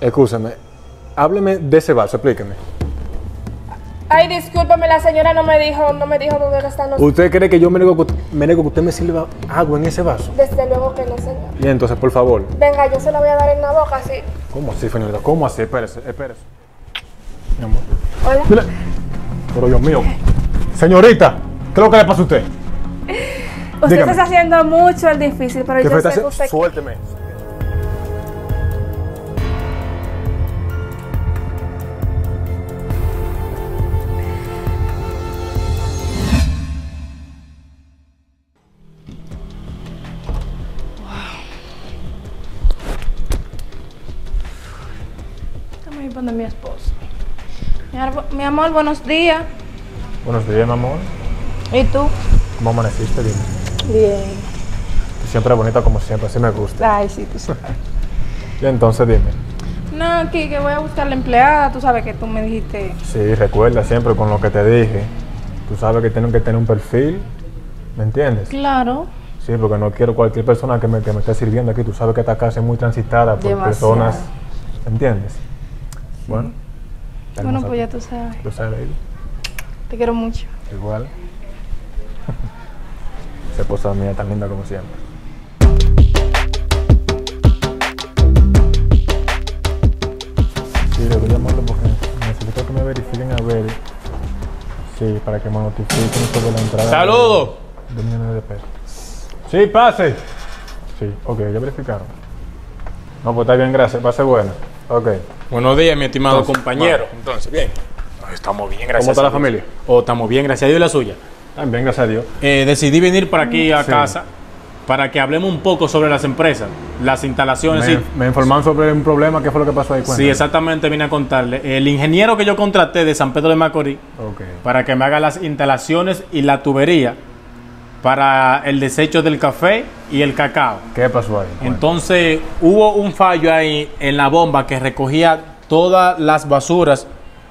Escúchame, hábleme de ese vaso, explíqueme. Ay, discúlpame, la señora no me dijo, no me dijo dónde están los... ¿Usted cree que yo me niego, que- me niego que usted me sirva agua en ese vaso? Desde luego que no, señor. Y entonces, por favor. Venga, yo se la voy a dar en la boca, sí. ¿Cómo así, señorita? ¿Cómo así? Espérese, espérese. Mi amor. Hola. Pero Dios mío. Señorita, ¿qué es lo que le pasa a usted? Usted Dígame. está haciendo mucho el difícil, pero ¿Qué yo sé que usted... Suélteme. Donde mi esposo. Mi, amor, buenos días. Buenos días, mi amor. ¿Y tú? ¿Cómo amaneciste? Dime. Bien. Siempre bonita como siempre, así me gusta. Ay, sí, tú sabes. Y entonces dime. No, aquí que voy a buscar la empleada. Tú sabes que tú me dijiste. Sí, recuerda siempre con lo que te dije. Tú sabes que tienen que tener un perfil. ¿Me entiendes? Claro. Sí, porque no quiero cualquier persona que me, que me esté sirviendo aquí. Tú sabes que esta casa es muy transitada por Demasiado. personas. ¿Me entiendes? Bueno. Bueno, pues ya tú. sabes. Tú sabes, baby. Te quiero mucho. Igual. Esa esposa mía tan linda como siempre. Sí, le voy a llamarlo porque necesito que me verifiquen a ver. Sí, para que me notifiquen sobre la entrada. ¡Saludos! De, de millones de pesos. Sí, pase. Sí, ok, ya verificaron. No, pues está bien, gracias. Pase buena. Ok. Buenos días, mi estimado Entonces, compañero. Entonces, bien. Estamos bien, gracias. ¿Cómo está a la Dios. familia? Oh, estamos bien, gracias a Dios y la suya. También, gracias a Dios. Eh, decidí venir para aquí a Sí. casa para que hablemos un poco sobre las empresas, las instalaciones. Me, informaron sobre un problema. ¿Qué fue lo que pasó ahí? Sí, exactamente, vine a contarle. El ingeniero que yo contraté de San Pedro de Macorís para que me haga las instalaciones y la tubería para el desecho del café y el cacao. ¿Qué pasó ahí? Entonces hubo un fallo ahí en la bomba que recogía todas las basuras.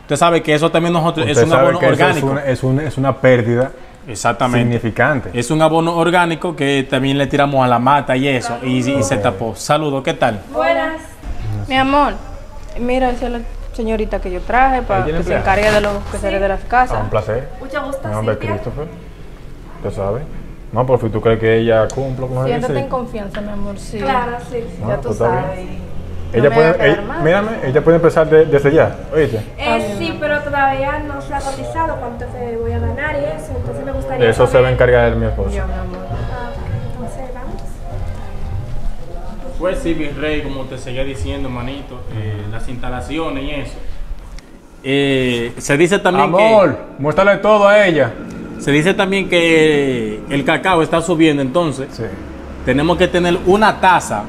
Usted sabe que eso también nosotros es Usted un sabe abono orgánico. Es una, es, una, es una pérdida Exactamente. significante. Es un abono orgánico que también le tiramos a la mata y eso, y, y se tapó. Saludos, ¿qué tal? Buenas. Mi amor, mira, esa es la señorita que yo traje para que se encargue de los que se de las Ah, casas. un placer. Mucho gusto, Mi nombre es. Christopher. ¿Usted sabe? No, por fin tú crees que ella cumple con que Siéntate en confianza, mi amor, sí. Claro, sí. Ah, Ya tú pues bien. sabes. y Ella puede, ella- mírame, ella puede empezar de- desde ya, ¿oíste? Eh, sí, pero todavía no se ha cotizado cuánto que voy a ganar y eso, entonces me gustaría De eso se va a encargar mi esposo. Yo, mi amor. Ah, ok, entonces vamos. Pues sí, Virrey, como te seguía diciendo, manito, eh, las instalaciones y eso. Eh, se dice también Amor, muéstrale todo a ella. Se dice también que el cacao está subiendo, entonces Sí. tenemos que tener una taza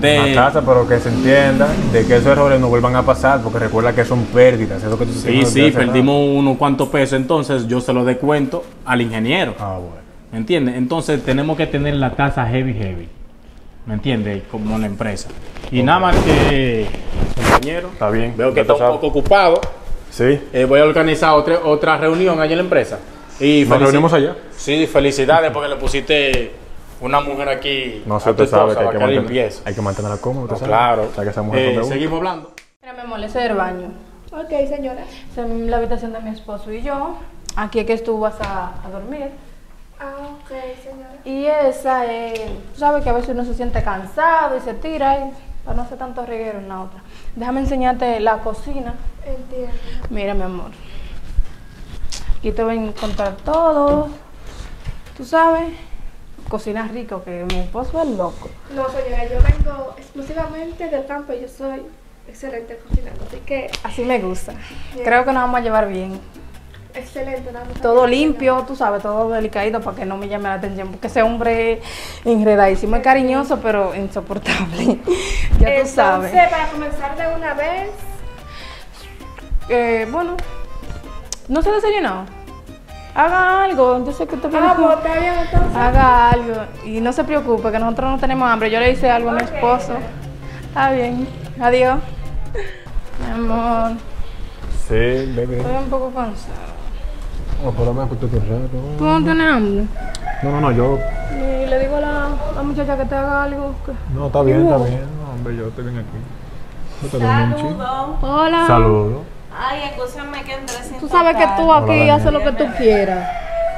de Una casa, pero que se entienda de que esos errores no vuelvan a pasar, porque recuerda que son pérdidas. Eso que tú Sí, sí, perdimos unos cuantos pesos, entonces yo se lo descuento al ingeniero. Ah, bueno. ¿Me entiendes? Entonces tenemos que tener la tasa heavy heavy. ¿Me entiendes? Como la empresa. Y nada más que, compañero, Está bien. veo que está un poco ocupado. Sí. Eh, voy a organizar otra, otra reunión allá en la empresa. Y Nos reunimos allá. Sí, felicidades porque le pusiste una mujer aquí. No tu usted sabe esposa, que hay que, mantener, limpieza. hay que mantenerla cómoda. No, claro. O sea, que esa mujer Eh, seguimos hablando. Mira, mi amor, ese es el baño. Ok, señora. Es la habitación de mi esposo y yo. Aquí es que tú vas a, a dormir. Ah, ok, señora. Y esa es, tú sabes que a veces uno se siente cansado y se tira y para no hacer tanto reguero en la otra. Déjame enseñarte la cocina. Entiendo. Mira, mi amor. Aquí te voy a encontrar todo. Tú sabes, cocina rico, que mi esposo es loco. No, señora, yo vengo exclusivamente del campo y yo soy excelente cocinando, así que Así me gusta. Creo que nos vamos a llevar bien. Excelente. a Todo limpio, tú sabes, todo delicadito para que no me llame la atención. Porque ese hombre enredadísimo es cariñoso, pero insoportable. ya tú sabes. Entonces, para comenzar de una vez, Eh, bueno, no se ha desayunado. Haga algo, yo sé que te ah, pues está bien entonces. Haga algo y no se preocupe que nosotros no tenemos hambre. Yo le hice algo a mi esposo. Está bien. Adiós. Mi amor, Sí, baby. estoy un poco cansada. No, por lo menos que tú te raro. ¿Tú no tienes hambre? No, no, no, yo. Y le digo a la, la muchacha que te haga algo. que- No, está bien, está bien. No, hombre, yo estoy bien aquí. Saludos. Hola. Saludos. Ay, escúchame que entré sin Tú sabes que tú aquí Hola, haces lo que tú quieras.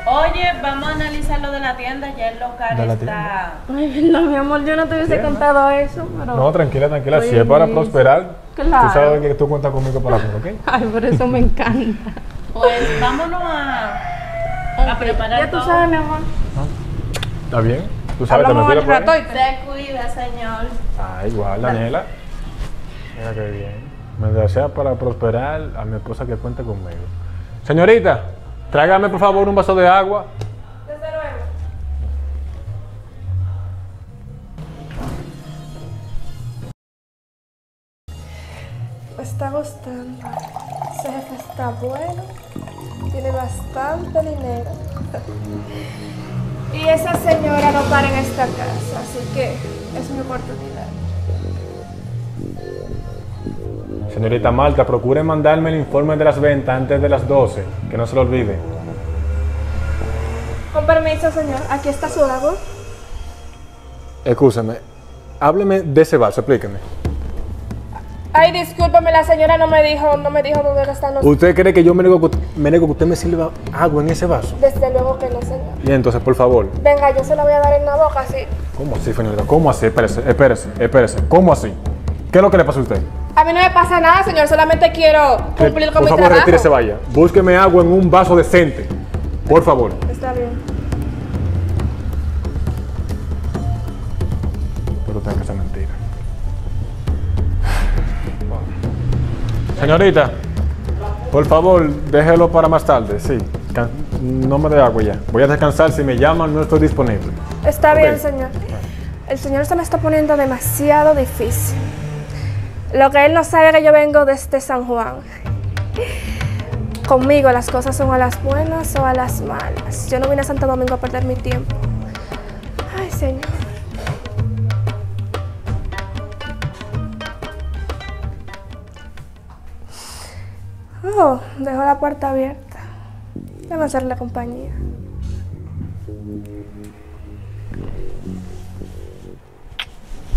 Oye, vamos a analizar lo de la tienda. Ya el local ¿De la está. Ay, no, mi amor, yo no te hubiese contado eso, pero... No, tranquila, tranquila. Oye, Si es para prosperar, Claro. tú sabes que tú cuentas conmigo para hacer, ¿ok? Ay, por eso me encanta. Pues vámonos a, a preparar Ya tú todo. sabes, mi amor. ¿Está bien? ¿Tú sabes te me Hablamos al rato ahí? y Se cuida, señor. Ah, igual, Daniela. Mira qué bien. Me desea para prosperar a mi esposa que cuente conmigo. Señorita, tráigame por favor un vaso de agua. Desde luego. Me está gustando. Ese jefe está bueno. Tiene bastante dinero. Y esa señora no para en esta casa, así que es mi oportunidad. Señorita Malta, procure mandarme el informe de las ventas antes de las 12, que no se lo olvide. Con permiso, señor. Aquí está su agua. Escúchame, hábleme de ese vaso, explíqueme. Ay, discúlpame, la señora no me dijo, no me dijo dónde están los... ¿Usted cree que yo me niego, que- me niego que usted me sirva agua en ese vaso? Desde luego que no, señor. Y entonces, por favor, Venga, yo se la voy a dar en la boca, sí. ¿cómo así, señorita? ¿Cómo así? Espérese, espérese, espérese. ¿Cómo así? ¿Qué es lo que le pasa a usted? A mí no me pasa nada, señor. Solamente quiero cumplir con por mi favor, trabajo. retírese, vaya. Búsqueme agua en un vaso decente. Por favor. Está bien. Pero tengo que ser mentira. Señorita, por favor, déjelo para más tarde, sí. No me dé agua ya. Voy a descansar. Si me llaman, no estoy disponible. Está bien, señor. El señor se me está poniendo demasiado difícil. Lo que él no sabe es que yo vengo desde San Juan. Conmigo las cosas son a las buenas o a las malas. Yo no vine a Santo Domingo a perder mi tiempo. Ay, señor. Oh, dejó la puerta abierta. Déjame hacerle compañía.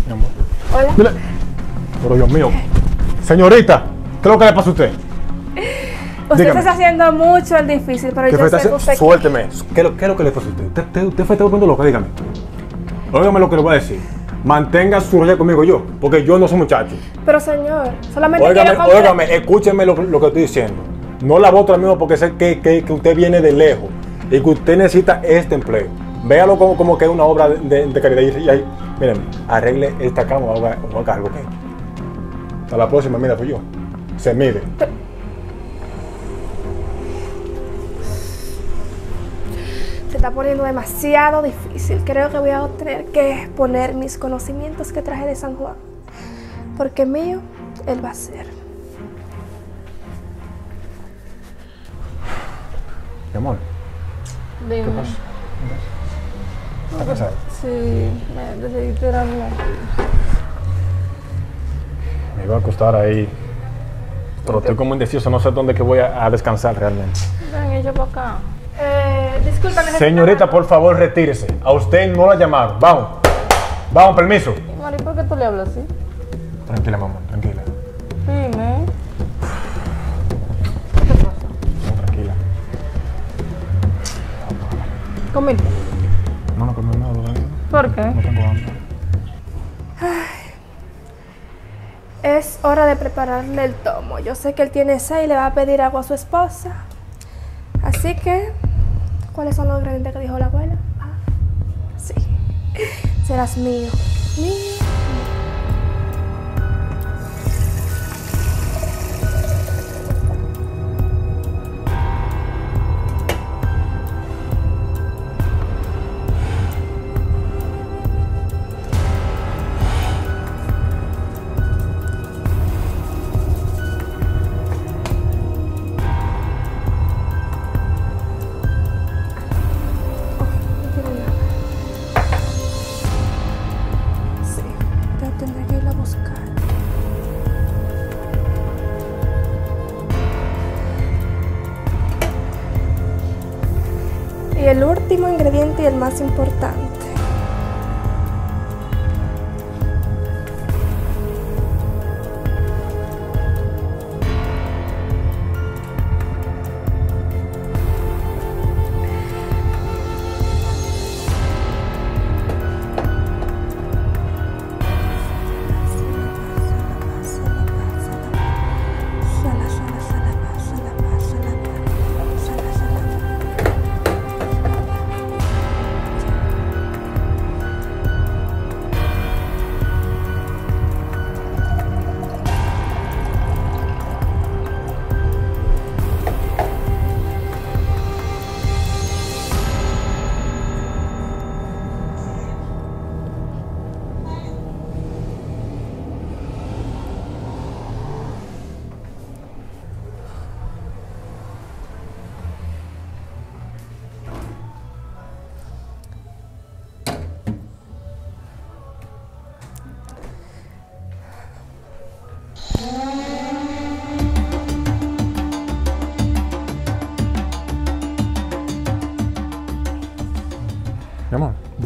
Mi amor. Hola. Pero Dios mío. Señorita, ¿qué es lo que le pasa a usted? Usted Dígame. está haciendo mucho el difícil, pero ¿Qué yo sé que usted... Suélteme. ¿Qué, es lo- qué es lo que le pasa a usted? Usted, usted, usted fue volviendo loca, dígame. Óigame lo que le voy a decir. Mantenga su rollo conmigo yo, porque yo no soy muchacho. Pero señor, solamente Óigame, quiero comprar... óigame, escúcheme lo, lo que estoy diciendo. No la voto mismo porque sé que, que- que usted viene de lejos y que usted necesita este empleo. Véalo como, como que es una obra de, de- caridad. Y, ahí, miren, arregle esta cama o haga, o haga algo, ¿ok? Hasta la próxima, mira, fui yo. Se mide. Está poniendo demasiado difícil. Creo que voy a tener que poner mis conocimientos que traje de San Juan. Porque mío, él va a ser. Mi amor, ¿qué Dime. pasa? ¿Está cansada? Sí, me decidí tirarme. Me iba a acostar ahí. Pero estoy como indeciso, no sé dónde que voy a, a descansar realmente. Ven, ella para acá. Necesito- Señorita, por favor, retírese. A usted no la llamaron. Vamos. Vamos, permiso. Y Mari, ¿por qué tú le hablas así? Tranquila, mamá, tranquila. Dime. No, tranquila. ¿Comiste? No, no comí nada, tranquila. ¿Por qué? No tengo hambre. Es hora de prepararle el tomo. Yo sé que él tiene sed y le va a pedir agua a su esposa. Así que, ¿cuáles son los ingredientes que dijo la abuela? Ah, sí. Serás mío. Mío. El último ingrediente y el más importante.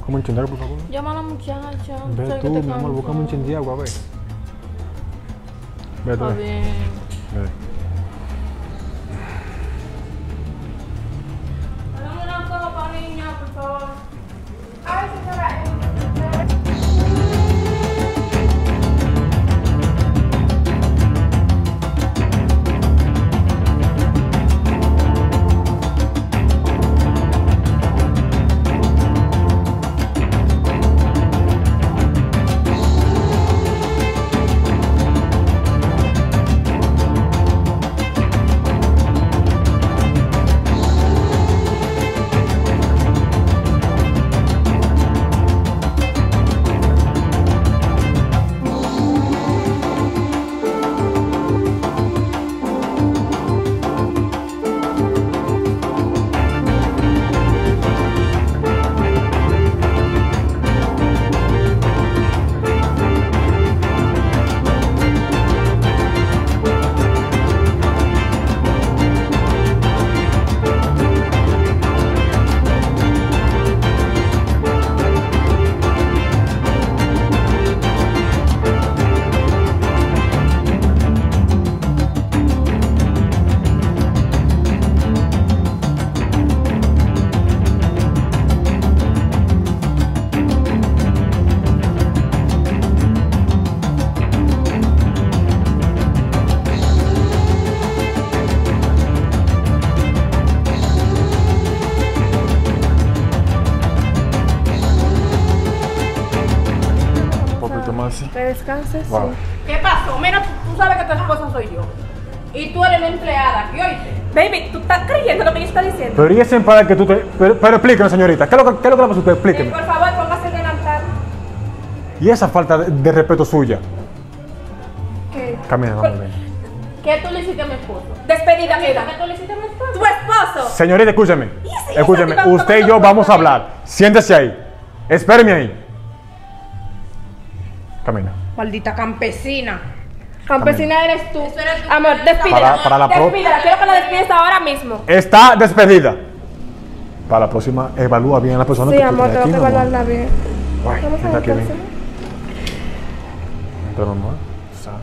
Búscame un chin de agua, por favor. Llama a la muchacha. Ve que tú, mi amor, búscame un chin de agua, ve. Ve tú. Está bien. Ve. Descanses. Wow. sí. ¿Qué pasó? Mira, tú, tú sabes que tu esposa soy yo. Y tú eres la empleada aquí, oíste. Baby, ¿tú estás creyendo lo que yo estoy diciendo? Pero y ese para que tú te. Pero, pero explíqueme, señorita, ¿qué es lo que, qué es lo que le pasa a usted? Eh, Explíqueme. por favor, póngase el delantal. Y esa falta de, de respeto suya. ¿Qué? Camina, vamos bien. ¿Qué tú le hiciste a mi esposo? Despedida, mira. ¿Qué tú le hiciste a mi esposo? Tu esposo. Señorita, escúcheme. Y Escúcheme, usted y yo vamos a hablar. Siéntese ahí. Espéreme ahí. Camina. Maldita campesina. Campesina eres tú. eres tú. Amor, despídela. Para- para la pro- despídela. Quiero que la despides ahora mismo. Está despedida. Para la próxima, evalúa bien a la persona Sí, que tú amor, traes tengo aquí, que amor. evaluarla bien. Ay, Vamos a ver. Entra, mamá. Sara.